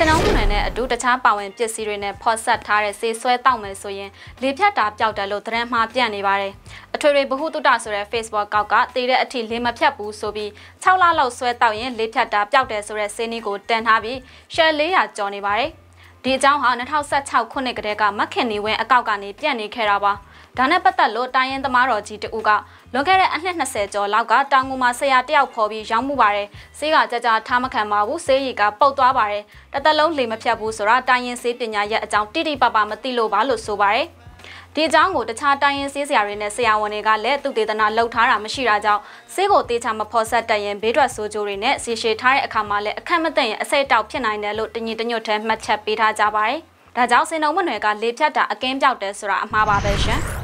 စနှုံးမှုနဲ့အတူတခြားပါဝင်ပစ္စည်းတွေနဲ့ဖော်ဆက်ထားတဲ့ဆေးဆွဲတောက်မယ်ဆိုရင်လေဖြတ်တာပျောက်တယ်လို့သတင်းမှားပြန့်နေပါတယ်။အထွေထွေဘဟုတုတဆိုတဲ့ Facebook ကောက်ကတည်တဲ့အထိလေမဖြတ်ဘူးဆိုပြီး6လလောက်ဆွဲတောက်ရင်လေဖြတ်တာပျောက်တယ်ဆိုတဲ့ဆေးနည်းကိုတန်ထားပြီး share 400ကျော်နေပါတယ်။ဒီအကြောင်းဟာ2016ခုနှစ်ကတည်းကမခင်နေဝင်းအကောက်ကနေပြန့်နေခဲ့တာပါ။ ဒါနဲ့ပတ်သက်လို့တိုင်းရင်းသမားတော်ကြီးတဦးကလွန်ခဲ့တဲ့အနှစ်20ကျော်လောက်ကတောင်ငူမှာဆရာတယောက်ဖော်ပြီးရောင်းမှုပါတယ်။ဆေးကကြကြထားမခံပါဘူး။ဆေးရည်ကပုတ်သွားပါတယ်။တစ်သက်လုံးလေမဖြတ်ဘူးဆိုတာတိုင်းရင်းဆေးပညာရဲ့အကြောင်းတိတိပပမသိလို့ပါလို့ဆိုပါတယ်။ဒီအကြောင်းကိုတခြားတိုင်းရင်းဆေးဆရာတွေနဲ့ဆရာဝန်တွေကလည်းသူတေသနာလှုပ်ထားတာမရှိတာကြောင့်ဆေးကိုတေချာမဖော်ဆက်တတ်ရင်ဘေးထွက်ဆိုးကျိုးတွေနဲ့ဆီရှည်ထားတဲ့အခါမှာလည်းအခက်မသိရင်အစိတ်တောက်ဖြစ်နိုင်တယ်လို့တညီတညွတ်ထဲမှတ်ချက်ပေးထားကြပါတယ်။ဒါကြောင့်စင်တော်မွန်းတွေကလေဖြတ်တာအကင်းပြောက်တယ်ဆိုတာအမှားပါပဲရှင်။